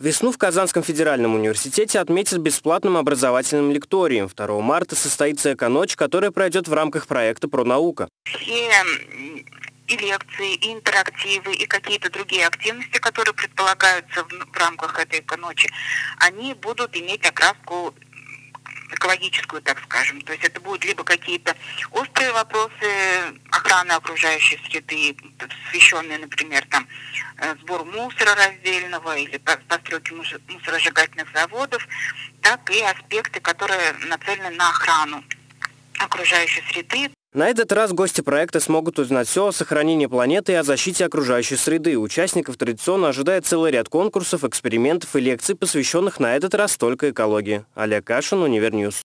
Весну в Казанском федеральном университете отметят бесплатным образовательным лекторием. 2 марта состоится эконочь, которая пройдет в рамках проекта «Пронаука». Все и лекции, и интерактивы, и какие-то другие активности, которые предполагаются в, в рамках этой ночи, они будут иметь окраску экологическую, так скажем. То есть это будут либо какие-то острые вопросы охраны окружающей среды, посвященные, например, там, э, сбор мусора раздельного или постройки мусоросжигательных заводов, так и аспекты, которые нацелены на охрану окружающей среды. На этот раз гости проекта смогут узнать все о сохранении планеты и о защите окружающей среды. Участников традиционно ожидает целый ряд конкурсов, экспериментов и лекций, посвященных на этот раз только экологии. Олег Кашин, Univer News.